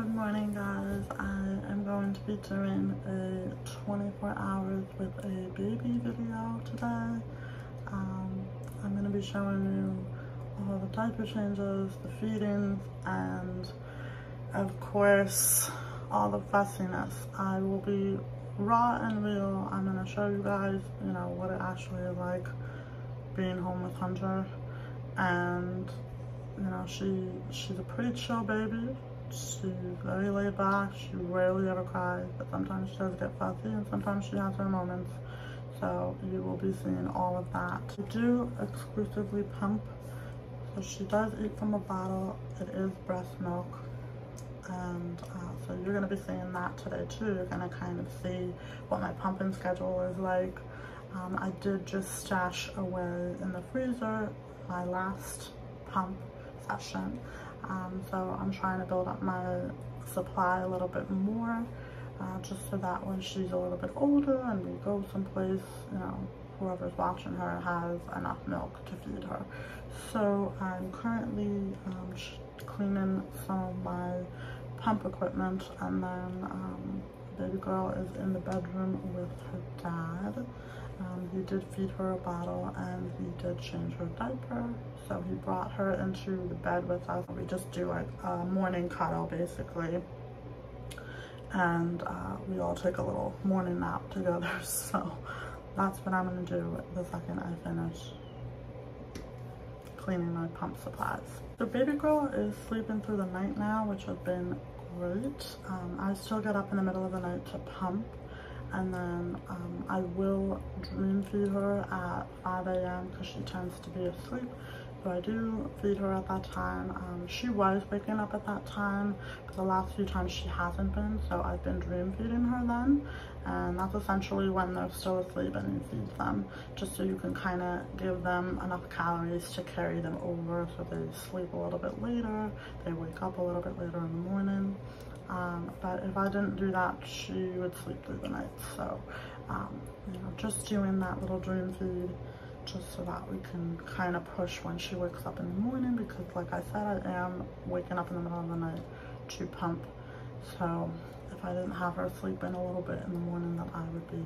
Good morning guys, I am going to be doing a 24 hours with a baby video today. Um, I'm going to be showing you all the diaper changes, the feedings, and of course all the fussiness. I will be raw and real. I'm going to show you guys, you know, what it actually is like being home with Hunter. And, you know, she she's a pretty chill baby She's very laid back. She rarely ever cries, but sometimes she does get fussy and sometimes she has her moments. So you will be seeing all of that. We do exclusively pump. So she does eat from a bottle. It is breast milk. And uh, so you're going to be seeing that today too. You're going to kind of see what my pumping schedule is like. Um, I did just stash away in the freezer my last pump session. Um, so I'm trying to build up my supply a little bit more uh, just so that when she's a little bit older and we go someplace, you know, whoever's watching her has enough milk to feed her. So I'm currently um, cleaning some of my pump equipment and then um, baby girl is in the bedroom with her dad. Um, he did feed her a bottle and he did change her diaper. So he brought her into the bed with us. We just do like a morning cuddle basically. And uh, we all take a little morning nap together. So that's what I'm gonna do the second I finish cleaning my pump supplies. The baby girl is sleeping through the night now, which has been great. Um, I still get up in the middle of the night to pump and then um, I will dream feed her at 5 a.m. because she tends to be asleep. So I do feed her at that time. Um, she was waking up at that time, but the last few times she hasn't been, so I've been dream feeding her then. And that's essentially when they're still asleep and you feed them, just so you can kind of give them enough calories to carry them over so they sleep a little bit later, they wake up a little bit later in the morning. Um, but if I didn't do that, she would sleep through the night. So, um, you know, just doing that little dream feed just so that we can kind of push when she wakes up in the morning because like I said, I am waking up in the middle of the night to pump. So if I didn't have her sleeping a little bit in the morning, then I would be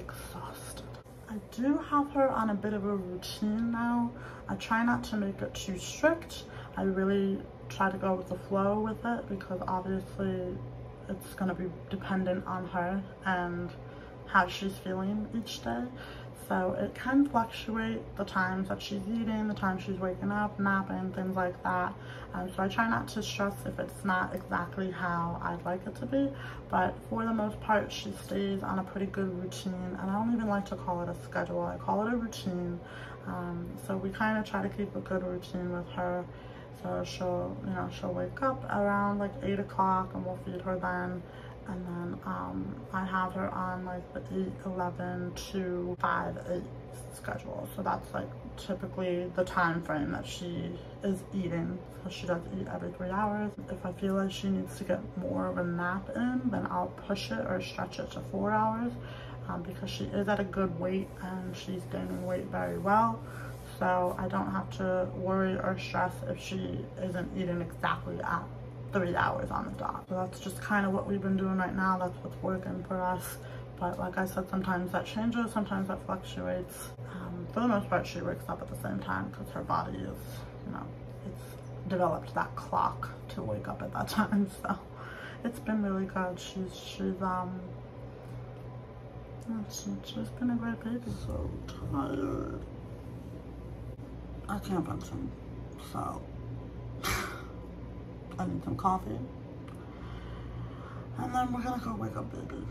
exhausted. I do have her on a bit of a routine now. I try not to make it too strict. I really try to go with the flow with it because obviously it's going to be dependent on her and how she's feeling each day. So it can fluctuate the times that she's eating, the time she's waking up, napping, things like that. Um, so I try not to stress if it's not exactly how I'd like it to be. But for the most part, she stays on a pretty good routine. And I don't even like to call it a schedule. I call it a routine. Um, so we kind of try to keep a good routine with her. So she'll, you know, she'll wake up around like 8 o'clock and we'll feed her then. And then um, I have her on like the 8, 11 to 5, 8 schedule. So that's like typically the time frame that she is eating. So she does eat every three hours. If I feel like she needs to get more of a nap in, then I'll push it or stretch it to four hours um, because she is at a good weight and she's gaining weight very well so I don't have to worry or stress if she isn't eating exactly at three hours on the dot. So that's just kind of what we've been doing right now. That's what's working for us. But like I said, sometimes that changes, sometimes that fluctuates. Um, for the most part, she wakes up at the same time because her body is, you know, it's developed that clock to wake up at that time. So it's been really good. She's, she's, um, she's, she's been a great baby. So tired. I can't function. So I need some coffee. And then we're gonna go wake up baby.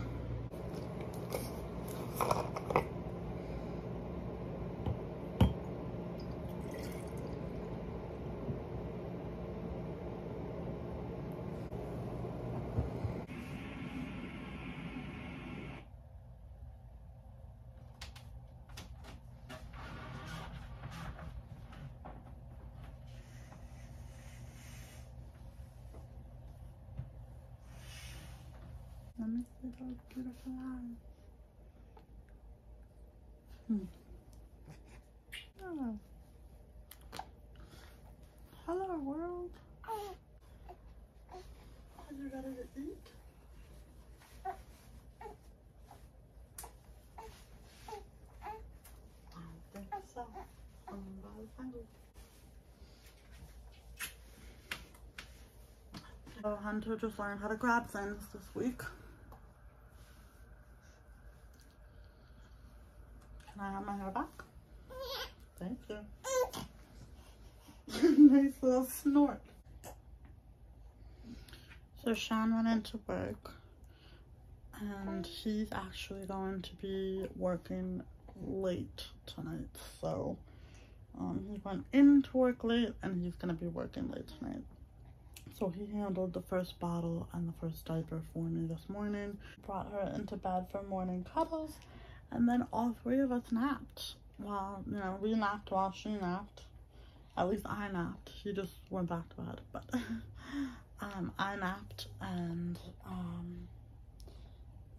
Those beautiful eyes. Hmm. Oh. Hello, world. Are you ready to eat? I think so. Um, by the time So Hunter just learned how to grab things this week. Have my hair back? Thank you. nice little snort. So Sean went into work and he's actually going to be working late tonight. So um, he went into work late and he's going to be working late tonight. So he handled the first bottle and the first diaper for me this morning. Brought her into bed for morning cuddles. And then all three of us napped. Well, you know, we napped while she napped. At least I napped. She just went back to bed. But um, I napped and um,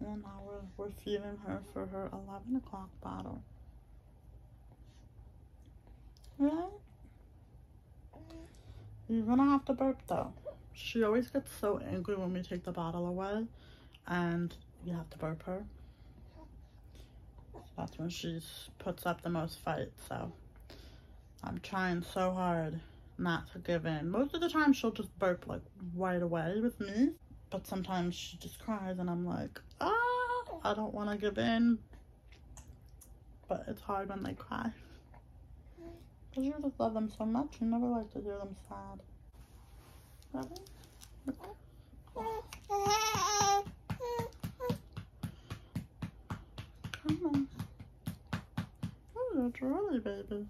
and now we're, we're feeding her for her 11 o'clock bottle. Right? You're gonna have to burp though. She always gets so angry when we take the bottle away and you have to burp her. That's when she puts up the most fight. So I'm trying so hard not to give in. Most of the time she'll just burp like right away with me. But sometimes she just cries and I'm like, ah, I don't want to give in. But it's hard when they cry. Because you just love them so much. You never like to hear them sad. Come on. That's really baby.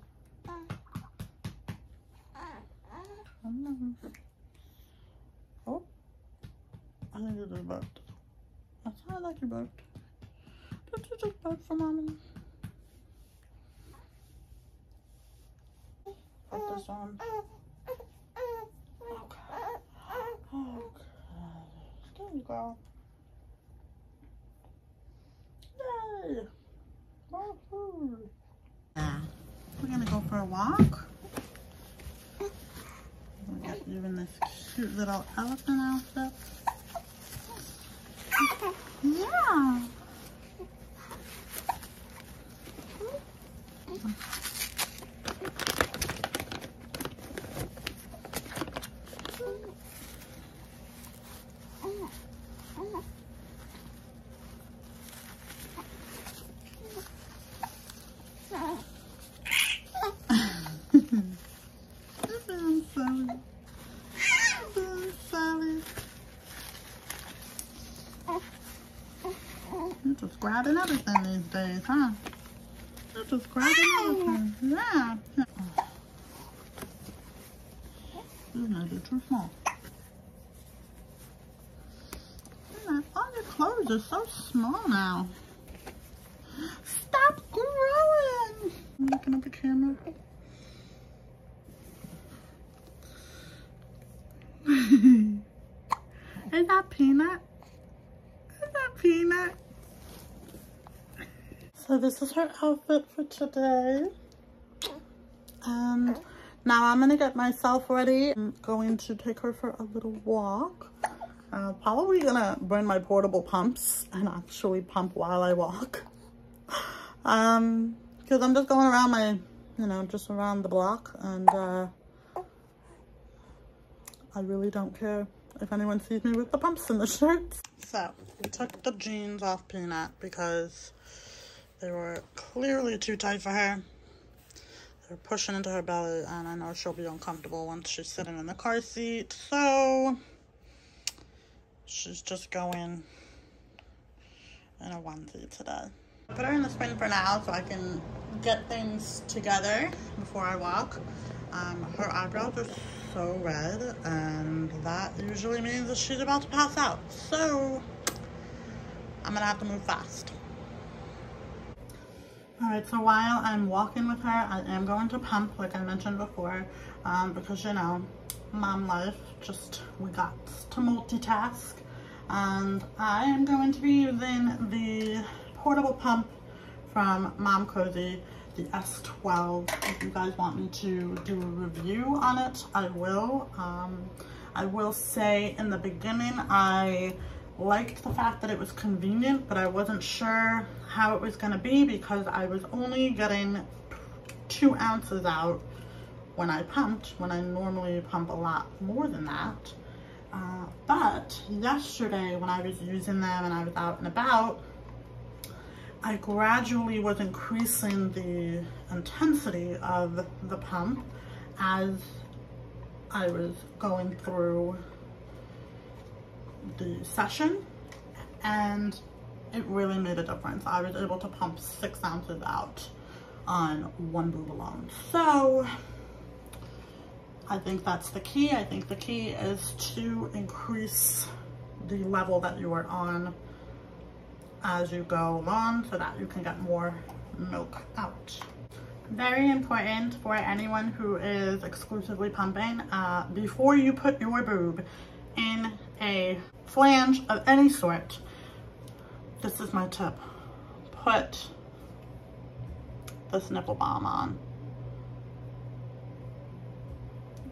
Oh. I think you just burped. I like you burped. Did you just burp for mommy? Put this on. Okay. Okay. There you go. Yay! More hmm. food. Yeah. We're gonna go for a walk. Get you in this cute little elephant outfit. Yeah. Mm-hmm. Grabbing everything these days, huh? You're just grabbing everything. Yeah. These may be too small. All your clothes are so small now. Stop growing! I'm looking at the camera. Is that Peanut? Is that Peanut? So this is her outfit for today. And now I'm going to get myself ready. I'm going to take her for a little walk. Probably going to bring my portable pumps and actually pump while I walk. Um, because I'm just going around my, you know, just around the block. And uh, I really don't care if anyone sees me with the pumps in the shirts. So, we took the jeans off Peanut because they were clearly too tight for her. They're pushing into her belly, and I know she'll be uncomfortable once she's sitting in the car seat. So, she's just going in a onesie today. Put her in the spin for now so I can get things together before I walk. Um, her eyebrows are so red, and that usually means that she's about to pass out. So, I'm gonna have to move fast. Alright, so while I'm walking with her, I am going to pump, like I mentioned before, um, because, you know, mom life, just, we got to multitask. And I am going to be using the portable pump from Momcozy, the S12. If you guys want me to do a review on it, I will. Um, I will say in the beginning, I liked the fact that it was convenient, but I wasn't sure how it was gonna be because I was only getting two ounces out when I pumped, when I normally pump a lot more than that. Uh, but yesterday when I was using them and I was out and about, I gradually was increasing the intensity of the pump as I was going through the session and it really made a difference. I was able to pump six ounces out on one boob alone. So I think that's the key. I think the key is to increase the level that you are on as you go along so that you can get more milk out. Very important for anyone who is exclusively pumping, uh, before you put your boob in a flange of any sort, this is my tip. Put this nipple balm on.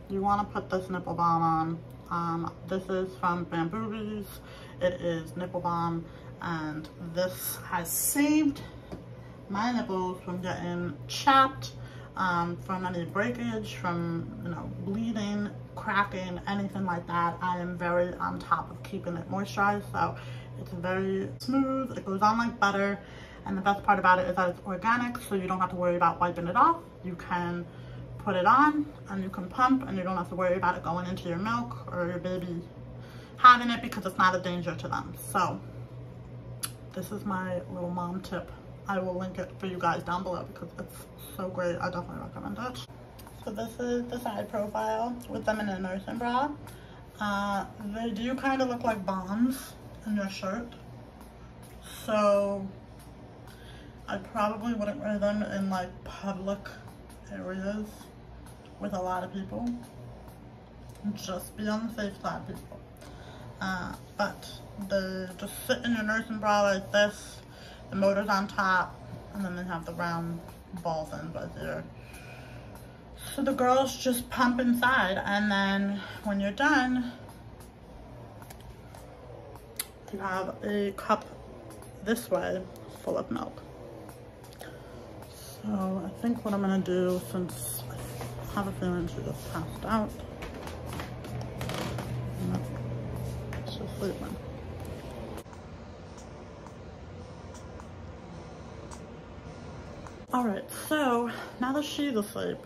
You want to put this nipple balm on. Um, this is from Bamboobies. It is nipple balm and this has saved my nipples from getting chapped, um, from any breakage, from, you know, bleeding, cracking, anything like that. I am very on top of keeping it moisturized, so it's very smooth, it goes on like butter, and the best part about it is that it's organic, so you don't have to worry about wiping it off. You can put it on, and you can pump, and you don't have to worry about it going into your milk or your baby having it because it's not a danger to them. So this is my little mom tip I will link it for you guys down below because it's so great. I definitely recommend it. So this is the side profile with them in a nursing bra. Uh, they do kind of look like bombs in your shirt. So I probably wouldn't wear them in like public areas with a lot of people. Just be on the safe side, people. Uh, but they just sit in your nursing bra like this the motor's on top, and then they have the round balls in right there. So the girls just pump inside, and then when you're done, you have a cup this way full of milk. So I think what I'm gonna do, since I have a feeling she just passed out. All right, so now that she's asleep,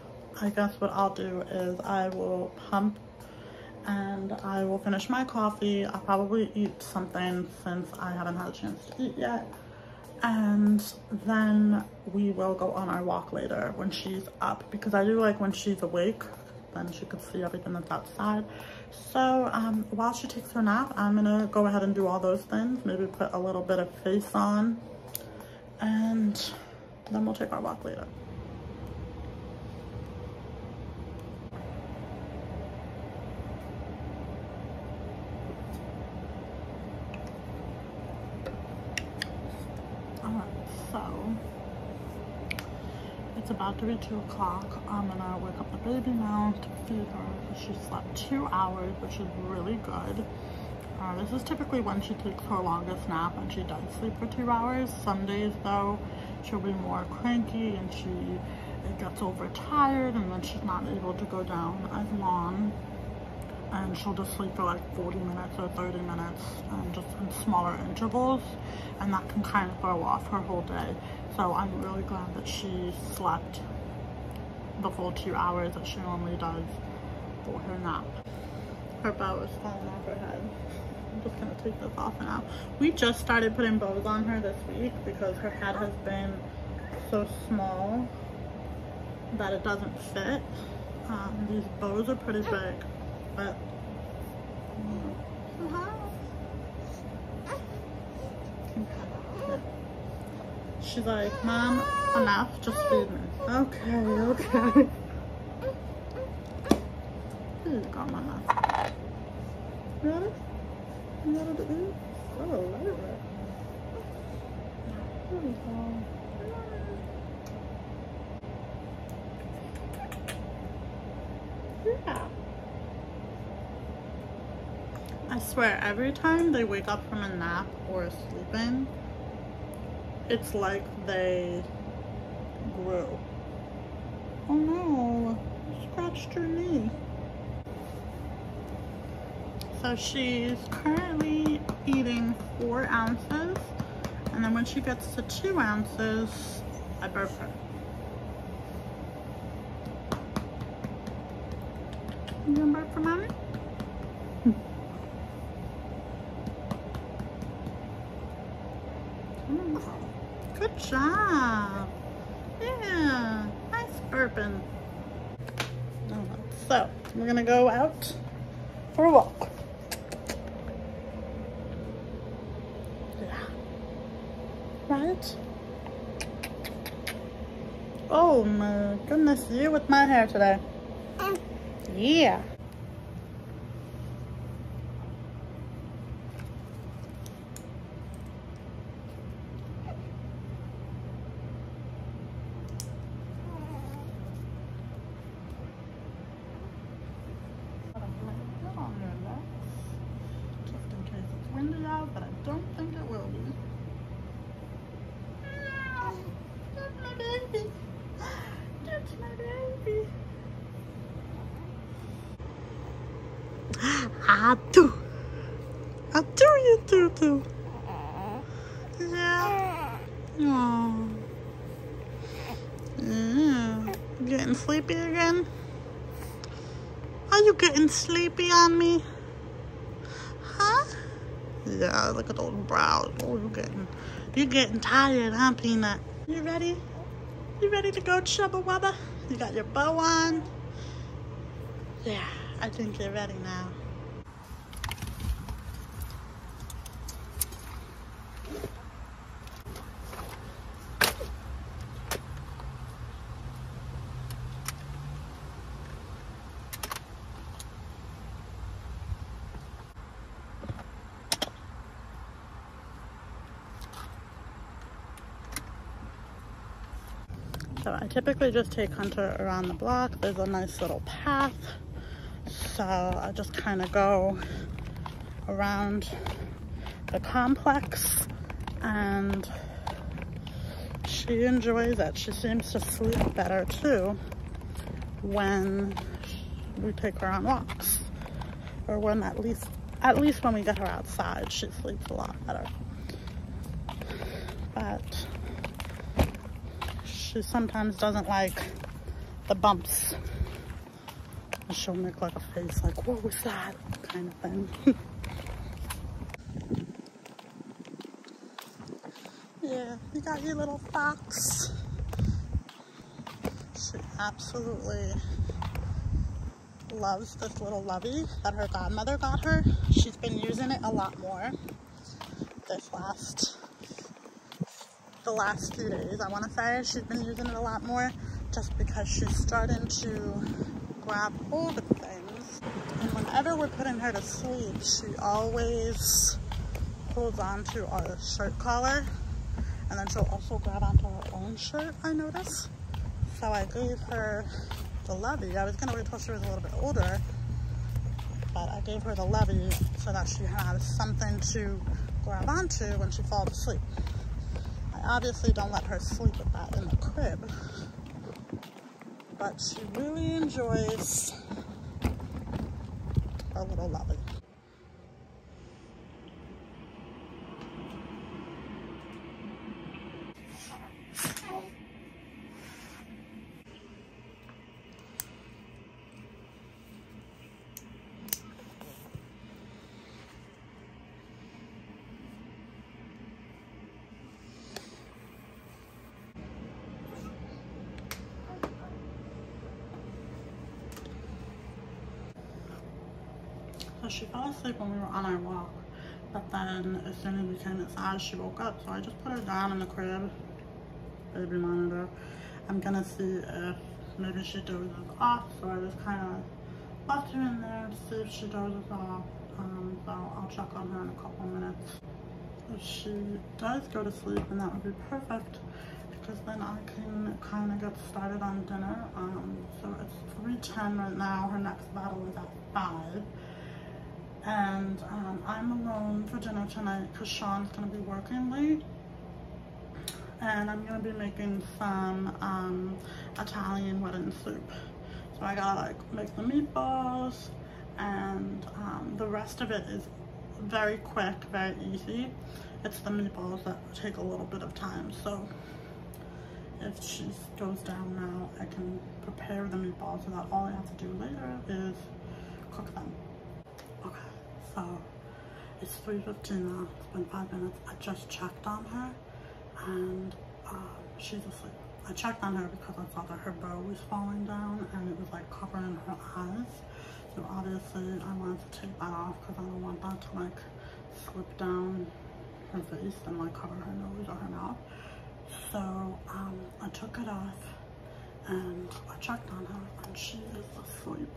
I guess what I'll do is I will pump and I will finish my coffee. I'll probably eat something since I haven't had a chance to eat yet. And then we will go on our walk later when she's up because I do like when she's awake, then she can see everything that's outside. So um, while she takes her nap, I'm gonna go ahead and do all those things. Maybe put a little bit of face on and then we'll take our walk later. 3, 2 o'clock. Um, I'm gonna wake up the baby now to feed her. She slept two hours, which is really good. Uh, this is typically when she takes her longest nap and she does sleep for two hours. Some days though, she'll be more cranky and she gets overtired and then she's not able to go down as long and she'll just sleep for like 40 minutes or 30 minutes and just in smaller intervals and that can kind of throw off her whole day so I'm really glad that she slept the full two hours that she normally does for her nap. Her bow is falling off her head. I'm just gonna take this off now. We just started putting bows on her this week because her head has been so small that it doesn't fit. Um, these bows are pretty big, but She's like, Mom, enough, just feed me. Okay, okay. Oh, Here you go, Mama. Really? Yeah. I swear, every time they wake up from a nap or sleeping, it's like they grew. Oh no, scratched her knee. So she's currently eating four ounces, and then when she gets to two ounces, I burp her. You gonna burp for mommy? Good job. Yeah, nice burping. So, we're gonna go out for a walk. Yeah. Right? Oh my goodness, you with my hair today. Mm. Yeah. Just in case it's windy out, but I don't think it will be. That's my baby. That's my baby. I do you do. Yeah. Oh. Yeah. Getting sleepy again? Are you getting sleepy on me? Huh? Yeah, look at those brows. Oh, you're getting, you're getting tired, huh, Peanut? You ready? You ready to go chubba wubba? You got your bow on? Yeah, I think you're ready now. So I typically just take Hunter around the block. There's a nice little path. So I just kind of go around the complex and she enjoys it. She seems to sleep better too when we take her on walks or when at least at least when we get her outside she sleeps a lot better but she sometimes doesn't like the bumps. She'll make like a face like, what was that? Kind of thing. yeah, you got your little fox. She absolutely loves this little lovey that her godmother got her. She's been using it a lot more this last the last few days, I want to say. She's been using it a lot more just because she's starting to grab hold of things. And whenever we're putting her to sleep, she always holds on to our shirt collar. And then she'll also grab onto her own shirt, I notice. So I gave her the lovey. I was going to wait till she was a little bit older. But I gave her the lovey so that she has something to grab onto when she falls asleep. Obviously don't let her sleep with that in the crib, but she really enjoys a little lovey. So she fell asleep when we were on our walk, then as soon as we came inside, she woke up. So I just put her down in the crib, baby monitor. I'm gonna see if maybe she dozes off. So I just kind of left her in there to see if she dozes off. um, so I'll check on her in a couple minutes. If she does go to sleep, then that would be perfect because then I can kind of get started on dinner. Um, so it's 3.10 right now. Her next battle is at 5. And um, I'm alone for dinner tonight because Sean's to be working late. And I'm to be making some um, Italian wedding soup. So I gotta like make the meatballs and um, the rest of it is very quick, very easy. It's the meatballs that take a little bit of time. So if she goes down now, I can prepare the meatballs so that all I have to do later is cook them. So it's 3.15 now, it's been five minutes. I just checked on her and um, she's asleep. I checked on her because I saw that her bow was falling down and it was like covering her eyes. So obviously I wanted to take that off because I don't want that to like slip down her face and like cover her nose or her mouth. So um, I took it off and I checked on her and she is asleep.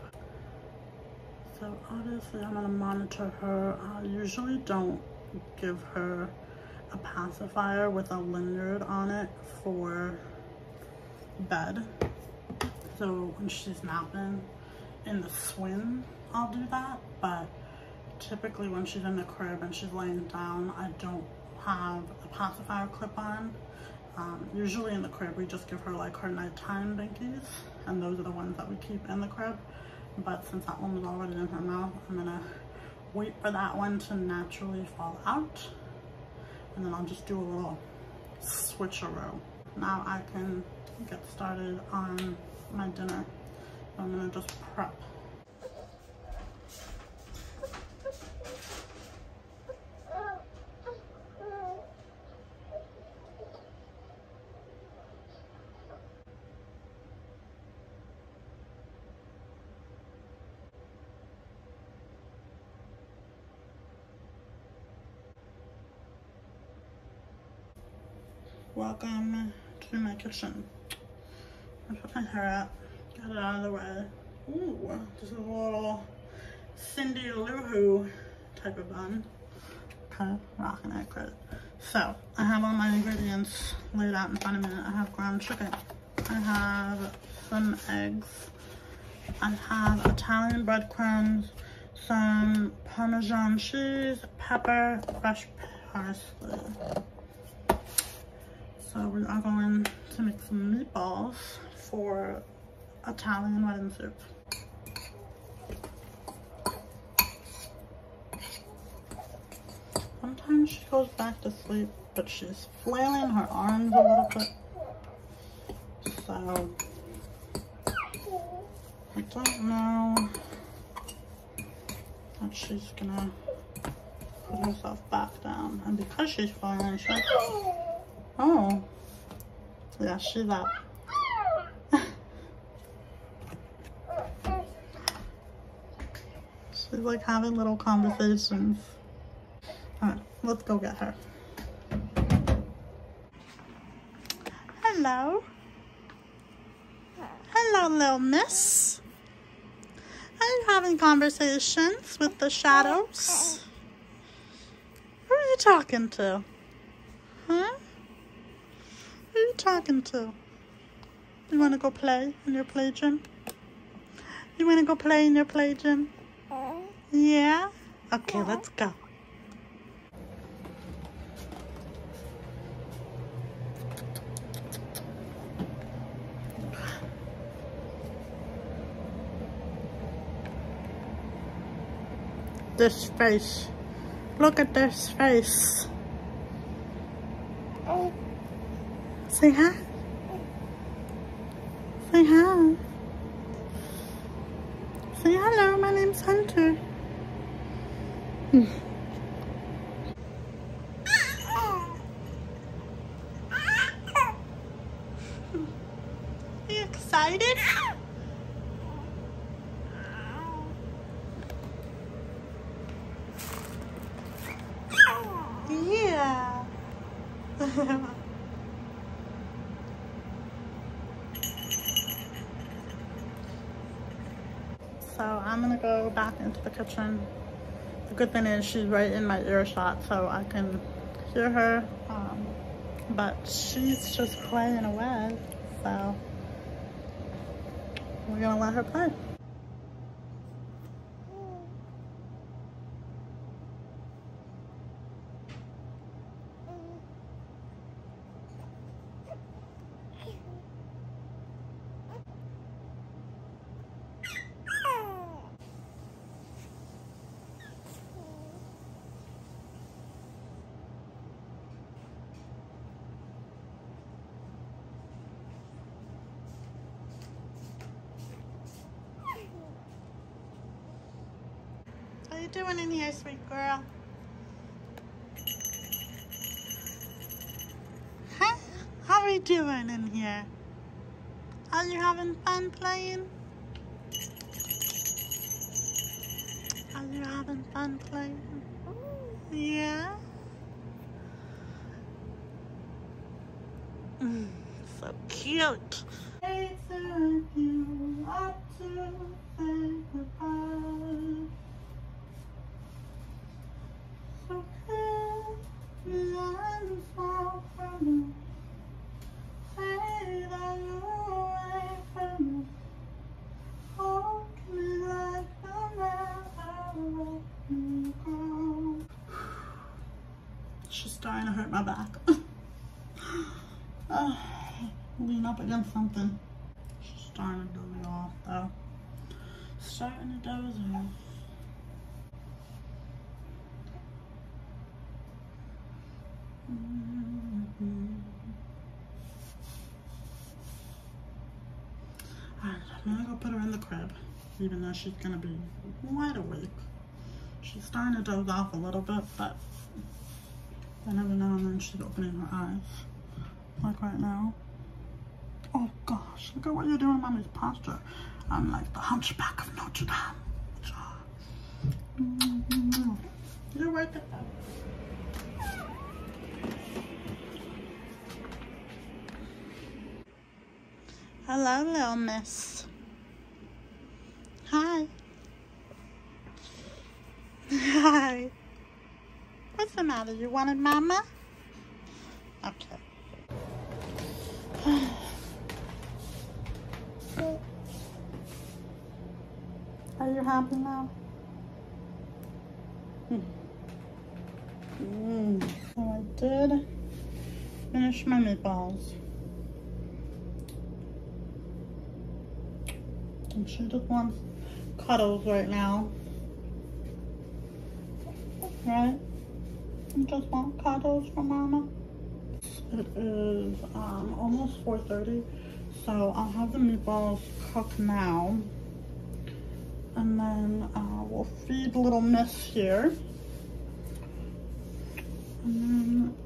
So obviously I'm gonna monitor her. I usually don't give her a pacifier with a lanyard on it for bed. So when she's napping in the swing, I'll do that. But typically when she's in the crib and she's laying down, I don't have a pacifier clip on. Um, usually in the crib, we just give her like her nighttime binkies, and those are the ones that we keep in the crib. But since that one was already in her mouth, I'm gonna wait for that one to naturally fall out, and then I'll just do a little switcheroo. Now I can get started on my dinner. I'm gonna just prep welcome to my kitchen. I put my hair up, got it out of the way. Ooh, this is a little Cindy Lou Who type of bun. Kind of rocking it, good. So, I have all my ingredients laid out in front of me. I have ground chicken. I have some eggs. I have Italian breadcrumbs, some Parmesan cheese, pepper, fresh parsley. So we are going to make some meatballs for Italian wedding soup. Sometimes she goes back to sleep, but she's flailing her arms a little bit. So, I don't know that she's gonna put herself back down. And because she's flailing, she's Oh. Yeah, she's like having little conversations. Alright, let's go get her. Hello. Hello, little miss. Are you having conversations with the shadows? Who are you talking to? Huh? Who are you talking to? You want to go play in your play gym? You want to go play in your play gym? Yeah? Okay, let's go. This face. Look at this face. Oh. Say hi. Say hi. Say hello, my name's Hunter. Hmm. Are you excited? Yeah. So I'm gonna go back into the kitchen the good thing is she's right in my earshot so I can hear her. Um, but she's just playing away. So we're gonna let her play. you doing in here, sweet girl? Huh? How are you doing in here? Are you having fun playing? Are you having fun playing? Yeah? Mm, so cute. My back. uh, lean up against something. She's starting to doze off though. Starting to doze off. I'm gonna go put her in the crib, even though she's gonna be wide awake. She's starting to doze off a little bit, but and she's opening her eyes. Like right now. Oh gosh, look at what you're doing, mommy's posture. I'm like the hunchback of Notre Dame. Mm-hmm. You're right there. Hello, little miss. Hi. Hi. What's the matter? You wanted mama? Okay. Are you happy now? Hmm. Mm. So I did finish my meatballs. And she just wants cuddles right now. Right? You just want cuddles from mama? It is um, almost 4.30, so I'll have the meatballs cook now. And then uh, we'll feed little miss here. And then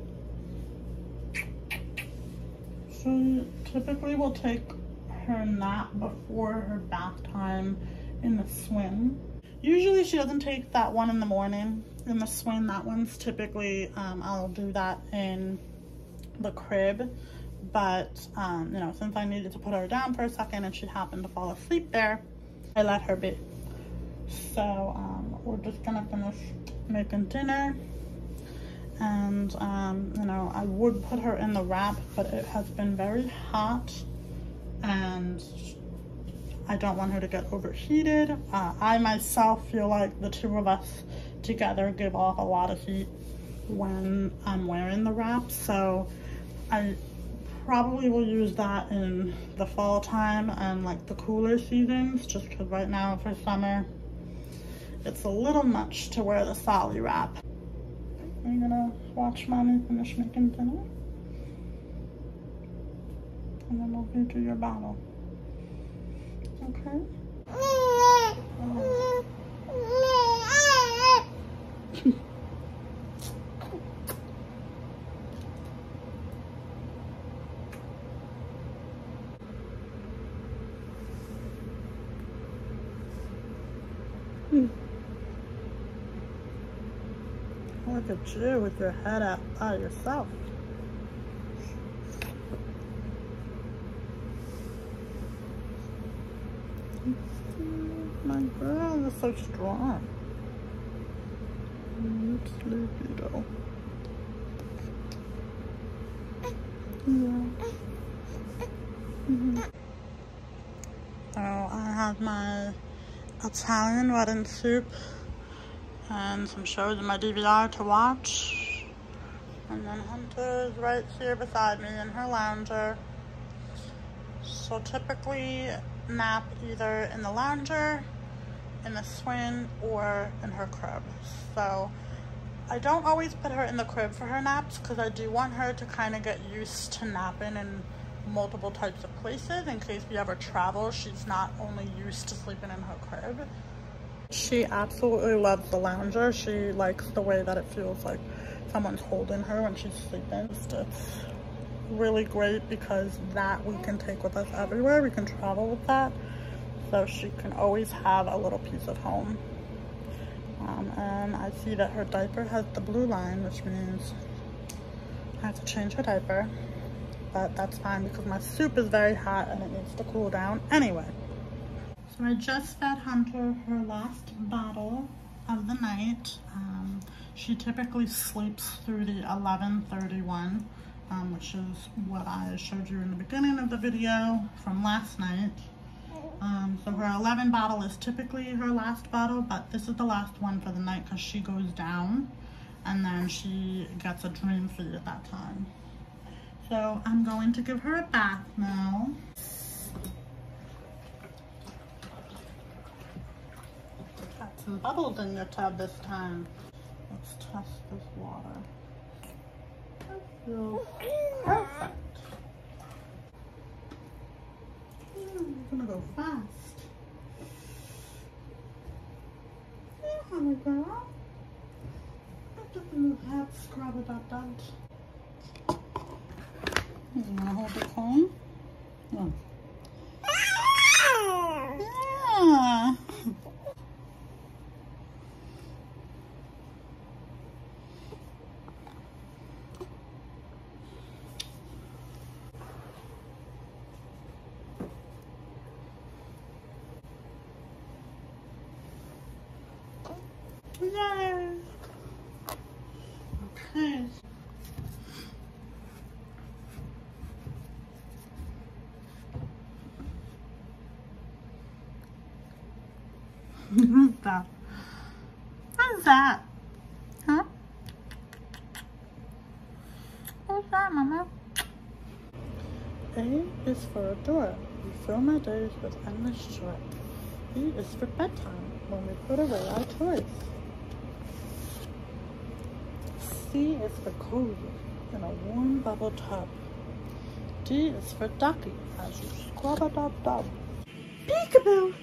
she typically will take her nap before her bath time in the swim. Usually she doesn't take that one in the morning in the swim. That one's typically, um, I'll do that in the crib. But, um, you know, since I needed to put her down for a second and she happened to fall asleep there, I let her be. So um, we're just gonna finish making dinner. And, um, you know, I would put her in the wrap, but it has been very hot and I don't want her to get overheated. Uh, I myself feel like the two of us together give off a lot of heat when I'm wearing the wrap. So I probably will use that in the fall time and like the cooler seasons just because right now for summer it's a little much to wear the Solly wrap. I'm gonna watch mommy finish making dinner and then we'll you your bottle. Okay? Oh. Look at you with your head out by yourself. My girl is so strong. bit sleepy though. Yeah. Mm -hmm. So I have my Italian wedding soup and some shows in my DVR to watch. And then Hunter's right here beside me in her lounger. She'll typically nap either in the lounger, in the swing, or in her crib. So I don't always put her in the crib for her naps because I do want her to kind of get used to napping in multiple types of places in case we ever travel. She's not only used to sleeping in her crib. She absolutely loves the lounger. She likes the way that it feels like someone's holding her when she's sleeping. It's really great because that we can take with us everywhere. We can travel with that. So she can always have a little piece of home. Um, and I see that her diaper has the blue line, which means I have to change her diaper. But that's fine because my soup is very hot and it needs to cool down anyway. I just fed Hunter her last bottle of the night. Um, she typically sleeps through the 11.31, um, which is what I showed you in the beginning of the video from last night. Um, so her 11 bottle is typically her last bottle, but this is the last one for the night because she goes down and then she gets a dream feed at that time. So I'm going to give her a bath now. Some bubbles in your tub this time. Let's test this water. That feels perfect. Mm, gonna go fast. Yeah, honey girl. Just a little head scrub about that. You wanna hold the comb? Yeah. Yeah. Yay! Okay. Who's that? Who's that? Huh? Who's that, Mama? A is for adore. We fill my days with endless joy. B is for bedtime, when we put away our toys. C is for cozy in a warm bubble tub. D is for ducky as you scrub a dub dub. Peekaboo!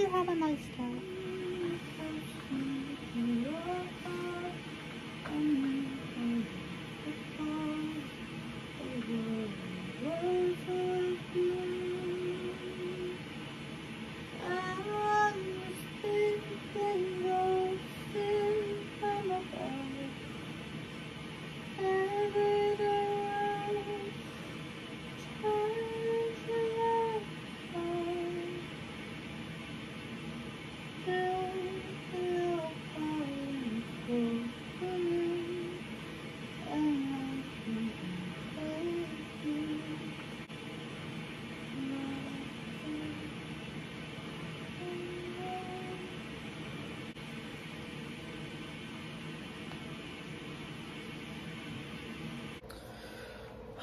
You have a nice day?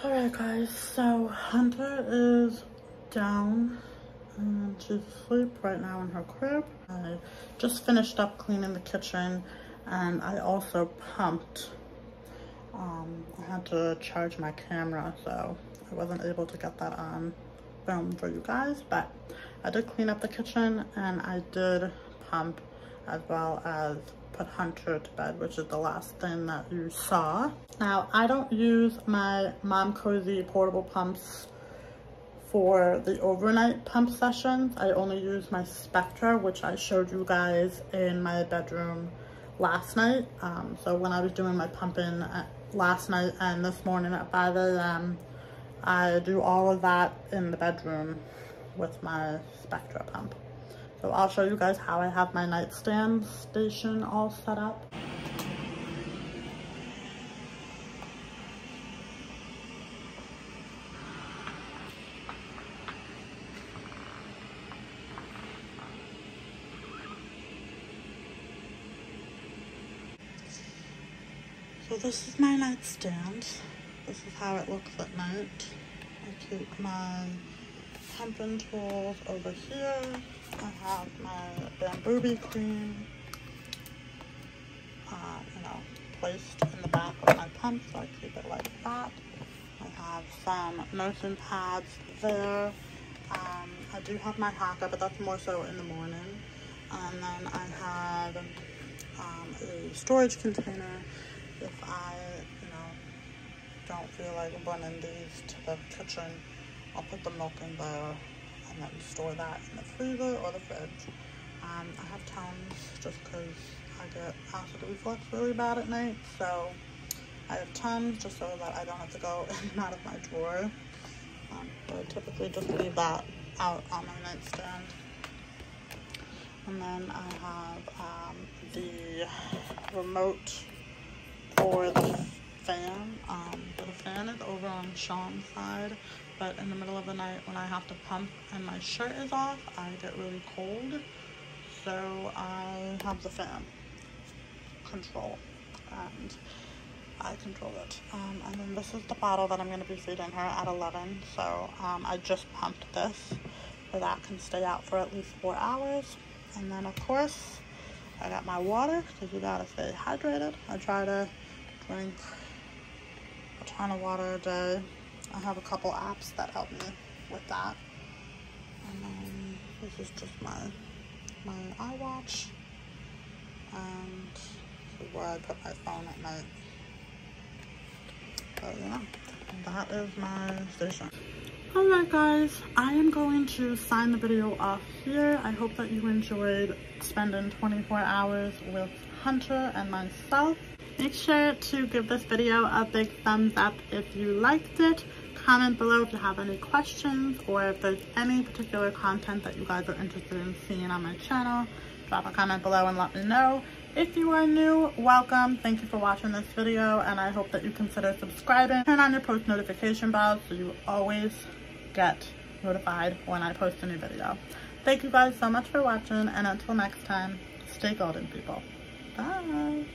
Alright guys, so Hunter is down and she's asleep right now in her crib. I just finished up cleaning the kitchen and I also pumped. Um, I had to charge my camera so I wasn't able to get that on film for you guys but I did clean up the kitchen and I did pump as well as put Hunter to bed, which is the last thing that you saw. Now, I don't use my Momcozy portable pumps for the overnight pump sessions, I only use my Spectra, which I showed you guys in my bedroom last night. Um, so when I was doing my pumping last night and this morning at 5 a.m., I do all of that in the bedroom with my Spectra pump. So I'll show you guys how I have my nightstand station all set up. So this is my nightstand. This is how it looks at night. I keep my pumping tools over here. I have my bamboo cream, uh, you know, placed in the back of my pump, so I keep it like that. I have some nursing pads there. Um, I do have my Haakaa, but that's more so in the morning. And then I have um, a storage container if I, you know, don't feel like running these to the kitchen, I'll put the milk in there and then store that in the freezer or the fridge. Um, I have Tums just because I get acid reflux really bad at night, so I have Tums just so that I don't have to go in and out of my drawer. Um, but I typically just leave that out on my nightstand. And then I have um, the remote for the fan. Um, the fan is over on Sean's side, but in the middle of the night when I have to pump and my shirt is off, I get really cold. So I have the fan control and I control it. Um, and then this is the bottle that I'm going to be feeding her at 11. So um, I just pumped this so that can stay out for at least four hours. And then of course, I got my water because you gotta stay hydrated. I try to drink a ton of water a day. I have a couple apps that help me with that. And then this is just my my iWatch. And this is where I put my phone at night. But yeah, that is my station. Alright guys, I am going to sign the video off here. I hope that you enjoyed spending 24 hours with Hunter and myself. Make sure to give this video a big thumbs up if you liked it comment below if you have any questions or if there's any particular content that you guys are interested in seeing on my channel. Drop a comment below and let me know. If you are new, welcome. Thank you for watching this video and I hope that you consider subscribing. Turn on your post notification bell so you always get notified when I post a new video. Thank you guys so much for watching and until next time, stay golden people. Bye.